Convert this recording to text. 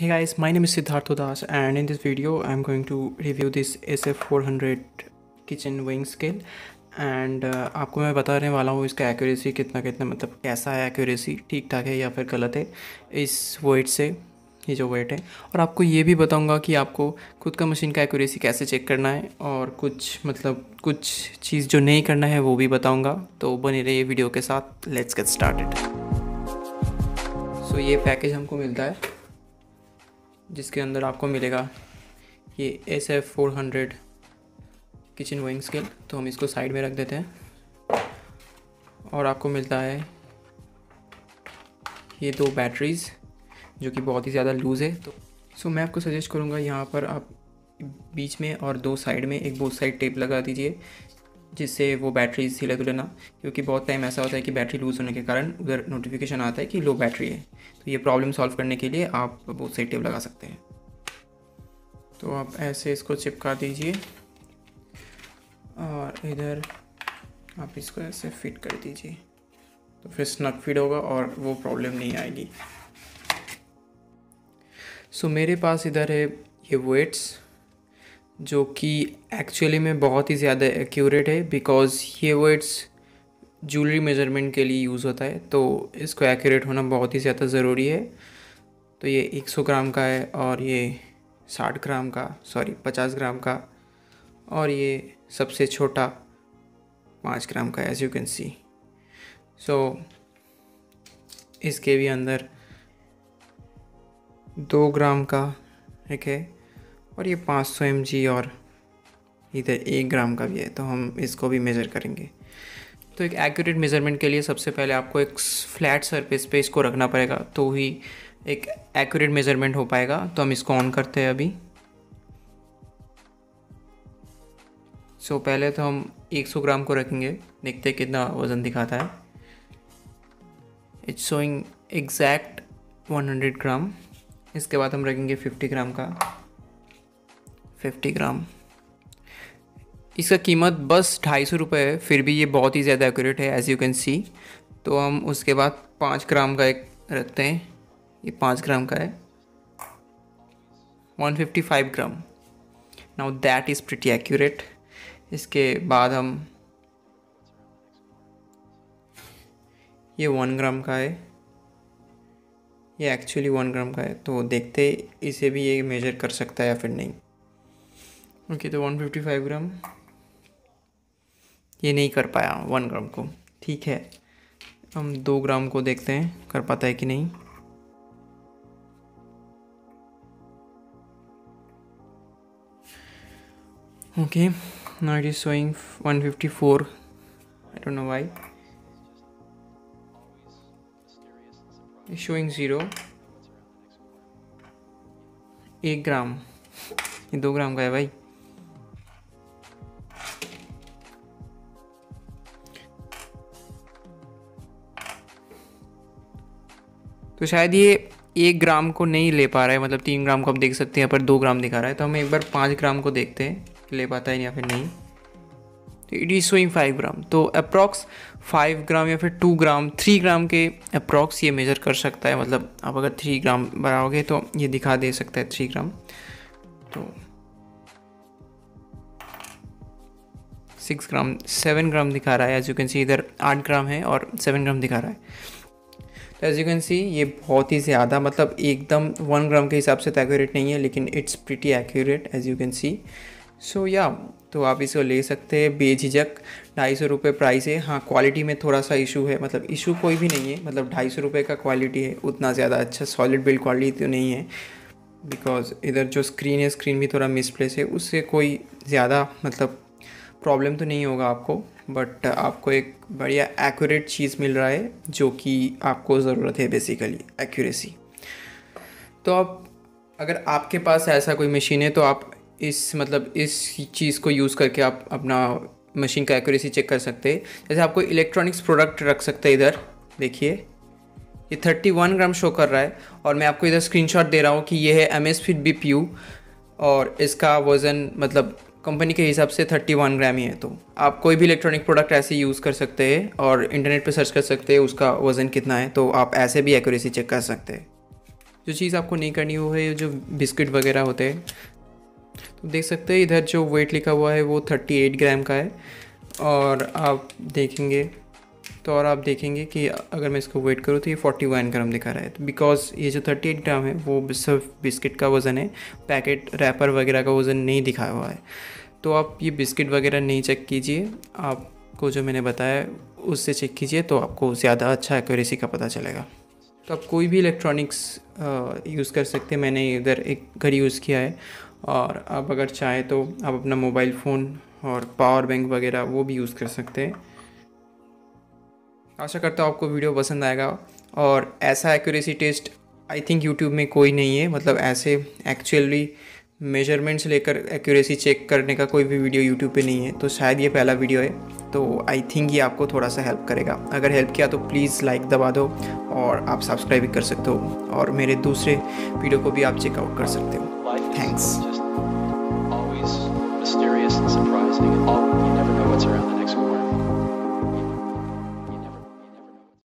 Hey guys, my name is Siddharth Das and in this video I'm going to review this SF400 kitchen wing scale. And uh, आपको मैं बताने वाला हूँ इसका accuracy कितना कितना मतलब कैसा है एक्यूरेसी ठीक ठाक है या फिर गलत है इस वेट से ये जो वेट है। और आपको ये भी बताऊँगा कि आपको खुद का मशीन का एक्यूरेसी कैसे चेक करना है और कुछ मतलब कुछ चीज़ जो नहीं करना है वो भी बताऊँगा। तो बने रहिए वीडियो के साथ लेट्स गेट स्टार्टेड सो ये पैकेज हमको मिलता है। जिसके अंदर आपको मिलेगा ये S F four hundred kitchen wing scale तो हम इसको साइड में रख देते हैं। और आपको मिलता है ये दो बैटरीज़ जो कि बहुत ही ज़्यादा लूज़ है। तो सो मैं आपको सजेस्ट करूँगा यहाँ पर आप बीच में और दो साइड में एक बोथ साइड टेप लगा दीजिए जिससे वो बैटरी हिले तुले ना क्योंकि बहुत टाइम ऐसा होता है कि बैटरी लूज़ होने के कारण उधर नोटिफिकेशन आता है कि लो बैटरी है। तो ये प्रॉब्लम सॉल्व करने के लिए आप बहुत सही टेप लगा सकते हैं। तो आप ऐसे इसको चिपका दीजिए और इधर आप इसको ऐसे फिट कर दीजिए। तो फिर स्नक फिट होगा और वो प्रॉब्लम नहीं आएगी। सो so, मेरे पास इधर है ये वेट्स जो कि एक्चुअली में बहुत ही ज़्यादा एक्यूरेट है बिकॉज़ ये वर्ड्स ज्वेलरी मेज़रमेंट के लिए यूज़ होता है तो इसको एक्यूरेट होना बहुत ही ज़्यादा ज़रूरी है। तो ये 100 ग्राम का है और ये 60 ग्राम का सॉरी 50 ग्राम का, और ये सबसे छोटा पाँच ग्राम का as you can see so इसके भी अंदर दो ग्राम का एक है और ये 500 सौ और इधर एक ग्राम का भी है तो हम इसको भी मेज़र करेंगे। तो एक एक्यूरेट मेज़रमेंट के लिए सबसे पहले आपको एक फ्लैट सरफेस पे इसको रखना पड़ेगा तो ही एक एक्यूरेट मेज़रमेंट हो पाएगा। तो हम इसको ऑन करते हैं अभी। सो so, पहले तो हम 100 ग्राम को रखेंगे देखते कितना वज़न दिखाता है। It's showing exact 100 gram. इसके बाद हम रखेंगे 50 ग्राम का। Fifty gram. इसका कीमत बस ढाई सौ रुपये है, फिर भी ये बहुत ही ज़्यादा एक्यूरेट है एज़ यू कैन सी तो हम उसके बाद पाँच ग्राम का एक रखते हैं। ये पाँच ग्राम का है। One fifty five gram. Now that is pretty accurate इसके बाद हम ये वन ग्राम का है। ये एक्चुअली वन ग्राम का है। तो देखते इसे भी ये मेजर कर सकता है या फिर नहीं। ओके तो 155 ग्राम। ये नहीं कर पाया वन ग्राम को। ठीक है, हम दो ग्राम को देखते हैं, कर पाता है कि नहीं। Okay, now it is showing 154 I don't know why. It's showing एक ग्राम। ये दो ग्राम का है भाई। तो शायद ये एक ग्राम को नहीं ले पा रहा है मतलब तीन ग्राम को आप देख सकते हैं, पर दो ग्राम दिखा रहा है। तो हम एक बार पाँच ग्राम को देखते हैं, ले पाता है या फिर नहीं। तो it is showing five gram तो अप्रॉक्स फाइव ग्राम या फिर टू ग्राम थ्री ग्राम के अप्रॉक्स ये मेज़र कर सकता है। मतलब आप अगर थ्री ग्राम बनाओगे तो ये दिखा दे सकता है थ्री ग्राम तो सिक्स ग्राम सेवन ग्राम दिखा रहा है। एज यू कैन सी इधर आठ ग्राम है और सेवन ग्राम दिखा रहा है। तो एज यू कैन सी ये बहुत ही ज़्यादा मतलब एकदम वन ग्राम के हिसाब से तो एक्यूरेट नहीं है, लेकिन it's pretty accurate as you can see so या तो आप इसको ले सकते हैं बेझिझक। ढाई सौ रुपये प्राइस है। हाँ क्वालिटी में थोड़ा सा इशू है मतलब इशू कोई भी नहीं है मतलब ढाई सौ रुपये का क्वालिटी है, उतना ज़्यादा अच्छा सॉलिड बिल्ड क्वालिटी तो नहीं है। बिकॉज़ इधर जो स्क्रीन है स्क्रीन भी थोड़ा मिसप्लेस है, उससे कोई ज़्यादा मतलब प्रॉब्लम तो नहीं होगा आपको। बट आपको एक बढ़िया एक्यूरेट चीज़ मिल रहा है, जो कि आपको ज़रूरत है बेसिकली एक्यूरेसी तो आप, अगर आपके पास ऐसा कोई मशीन है तो आप इस मतलब इस चीज़ को यूज़ करके आप अपना मशीन का एक्यूरेसी चेक कर सकते हैं. जैसे आपको इलेक्ट्रॉनिक्स प्रोडक्ट रख सकते हैं इधर, देखिए. ये थर्टी वन ग्राम शो कर रहा है, और मैं आपको इधर स्क्रीनशॉट दे रहा हूँ कि ये है M S fit B P U और इसका वज़न मतलब कंपनी के हिसाब से थर्टी वन ग्राम ही है तो आप कोई भी इलेक्ट्रॉनिक प्रोडक्ट ऐसे यूज़ कर सकते हैं और इंटरनेट पर सर्च कर सकते हैं, उसका वज़न कितना है तो आप ऐसे भी एक्यूरेसी चेक कर सकते हैं। जो चीज़ आपको नहीं करनी हो है, जो बिस्किट वगैरह होते हैं तो देख सकते हैं, इधर जो वेट लिखा हुआ है, वो थर्टी एट ग्राम का है, और आप देखेंगे तो और आप देखेंगे कि अगर मैं इसको वेट करूँ तो ये फोर्टी वन ग्राम दिखा रहा है। तो बिकॉज़ ये जो थर्टी एट ग्राम है, वो सिर्फ़ बिस्किट का वज़न है पैकेट रैपर वगैरह का वज़न नहीं दिखाया हुआ है। तो आप ये बिस्किट वगैरह नहीं चेक कीजिए। आपको जो मैंने बताया, उससे चेक कीजिए तो आपको ज़्यादा अच्छा एक्यूरेसी का पता चलेगा। तो आप कोई भी इलेक्ट्रॉनिक्स यूज़ कर सकते हैं। मैंने इधर एक घड़ी यूज़ किया है। और आप अगर चाहें तो आप अपना मोबाइल फ़ोन और पावर बैंक वगैरह वो भी यूज़ कर सकते हैं। आशा करता हूँ आपको वीडियो पसंद आएगा। और ऐसा accuracy test I think YouTube में कोई नहीं है। मतलब ऐसे एक्चुअली मेजरमेंट्स लेकर एक्यूरेसी चेक करने का कोई भी वीडियो यूट्यूब पे नहीं है। तो शायद ये पहला वीडियो है। तो आई थिंक ये आपको थोड़ा सा हेल्प करेगा। अगर हेल्प किया तो प्लीज़ लाइक दबा दो और आप सब्सक्राइब भी कर सकते हो। और मेरे दूसरे वीडियो को भी आप चेकआउट कर सकते हो। थैंक्स